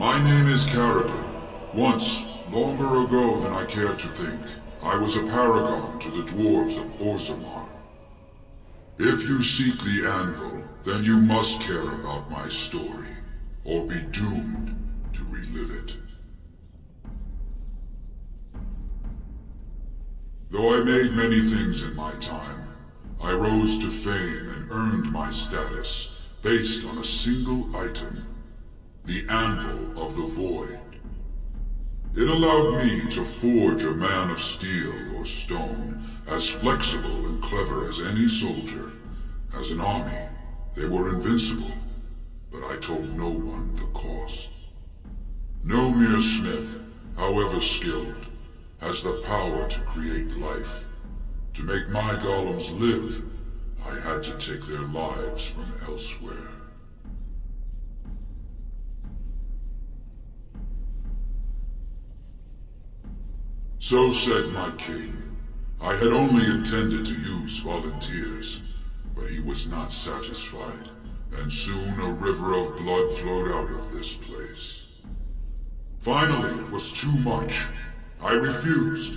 My name is Caridin. Once, longer ago than I care to think, I was a paragon to the dwarves of Orzammar. If you seek the anvil, then you must care about my story, or be doomed to relive it. Though I made many things in my time, I rose to fame and earned my status based on a single item. The Anvil of the Void. It allowed me to forge a man of steel or stone, as flexible and clever as any soldier. As an army, they were invincible, but I told no one the cost. No mere smith, however skilled, has the power to create life. To make my golems live, I had to take their lives from elsewhere. So said my king. I had only intended to use volunteers, but he was not satisfied, and soon a river of blood flowed out of this place. Finally, it was too much. I refused,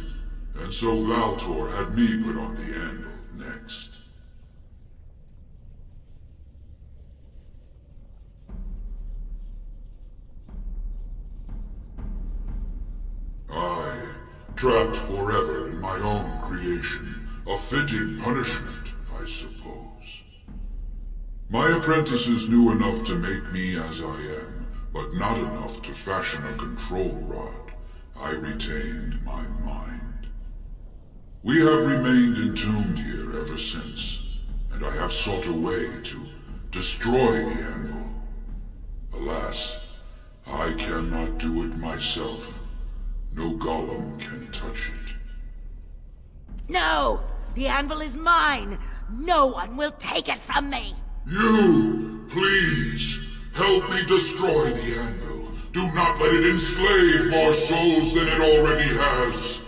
and so Valtor had me put on the anvil next. Trapped forever in my own creation, a fitting punishment, I suppose. My apprentices knew enough to make me as I am, but not enough to fashion a control rod. I retained my mind. We have remained entombed here ever since, and I have sought a way to destroy the anvil. Alas, I cannot do it myself. No golem can touch it. No! The anvil is mine! No one will take it from me! You, please, help me destroy the anvil. Do not let it enslave more souls than it already has.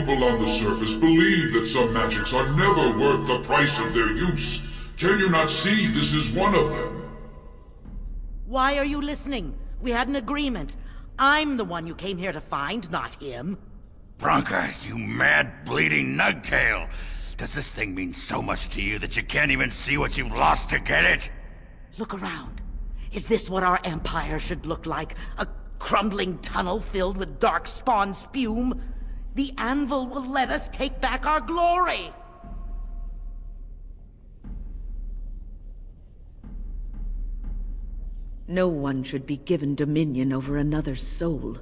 People on the surface believe that some magics are never worth the price of their use. Can you not see this is one of them? Why are you listening? We had an agreement. I'm the one you came here to find, not him. Branka, you mad, bleeding nugtail! Does this thing mean so much to you that you can't even see what you've lost to get it? Look around. Is this what our empire should look like? A crumbling tunnel filled with dark spawn spume? The anvil will let us take back our glory! No one should be given dominion over another's soul.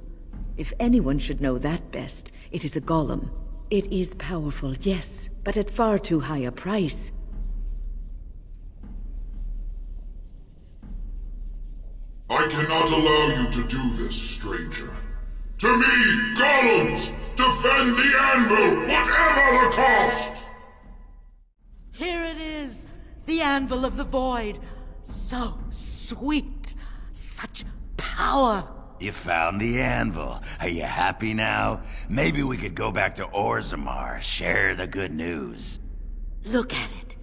If anyone should know that best, it is a golem. It is powerful, yes, but at far too high a price. I cannot allow you to do this, stranger. To me, golems! Defend the anvil, whatever the cost! Here it is! The anvil of the void! So sweet! Such power! You found the anvil. Are you happy now? Maybe we could go back to Orzammar, share the good news. Look at it.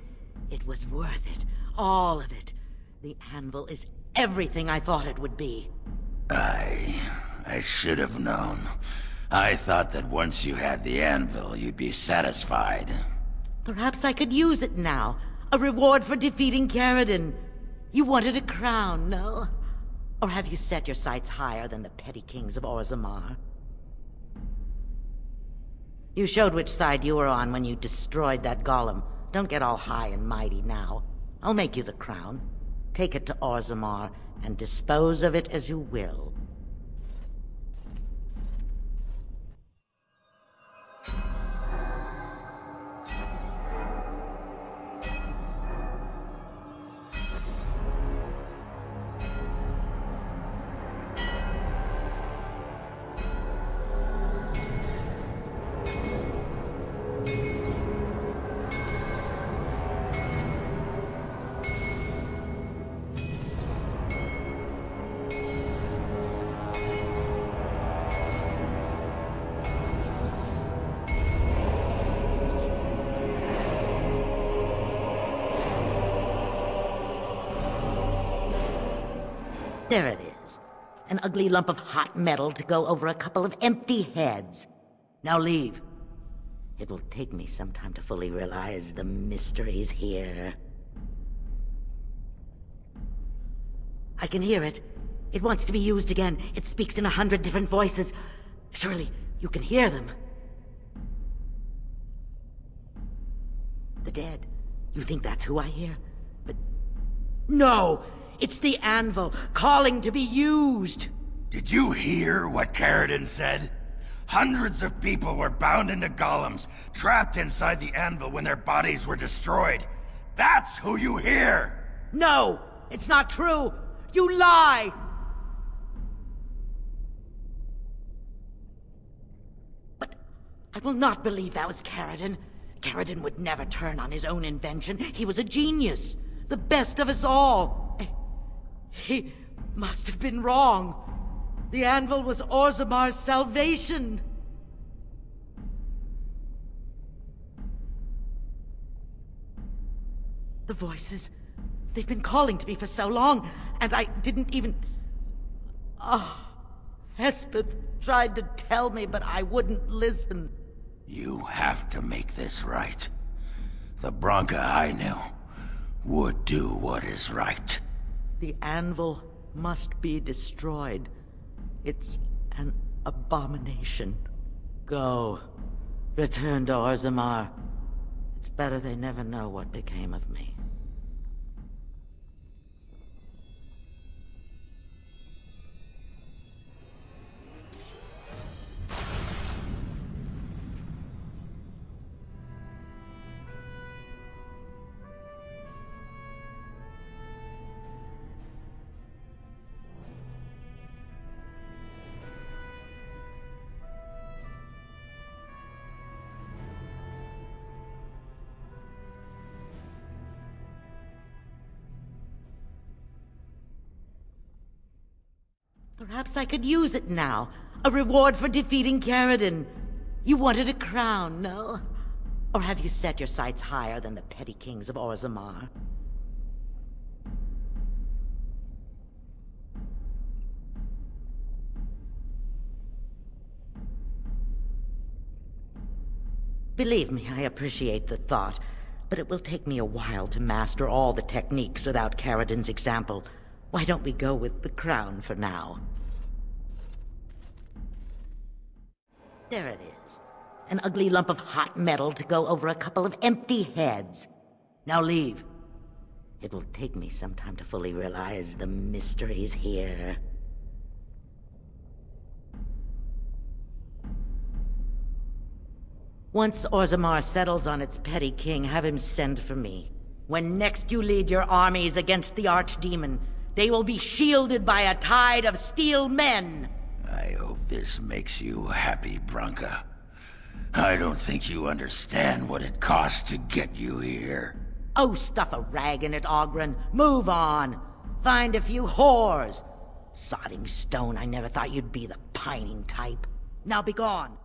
It was worth it. All of it. The anvil is everything I thought it would be. I... I should have known. I thought that once you had the anvil, you'd be satisfied. Perhaps I could use it now. A reward for defeating Caridin. You wanted a crown, no? Or have you set your sights higher than the petty kings of Orzammar? You showed which side you were on when you destroyed that golem. Don't get all high and mighty now. I'll make you the crown. Take it to Orzammar, and dispose of it as you will. There it is. An ugly lump of hot metal to go over a couple of empty heads. Now leave. It will take me some time to fully realize the mysteries here. I can hear it. It wants to be used again. It speaks in a hundred different voices. Surely, you can hear them. The dead. You think that's who I hear? But... No! It's the anvil, calling to be used! Did you hear what Caridin said? Hundreds of people were bound into golems, trapped inside the anvil when their bodies were destroyed. That's who you hear! No! It's not true! You lie! But I will not believe that was Caridin. Caridin would never turn on his own invention. He was a genius. The best of us all. He must have been wrong. The anvil was Orzammar's salvation. The voices. They've been calling to me for so long, and I didn't even... Ah, oh, Hespith tried to tell me, but I wouldn't listen. You have to make this right. The Branka I knew would do what is right. The anvil must be destroyed. It's an abomination. Go. Return to Orzammar. It's better they never know what became of me. Perhaps I could use it now. A reward for defeating Caridin. You wanted a crown, no? Or have you set your sights higher than the petty kings of Orzammar? Believe me, I appreciate the thought, but it will take me a while to master all the techniques without Caridin's example. Why don't we go with the crown for now? There it is. An ugly lump of hot metal to go over a couple of empty heads. Now leave. It will take me some time to fully realize the mysteries here. Once Orzammar settles on its petty king, have him send for me. When next you lead your armies against the Archdemon, they will be shielded by a tide of steel men. I hope this makes you happy, Branka. I don't think you understand what it cost to get you here. Oh, stuff a rag in it, Oghren. Move on. Find a few whores. Sodding stone, I never thought you'd be the pining type. Now be gone.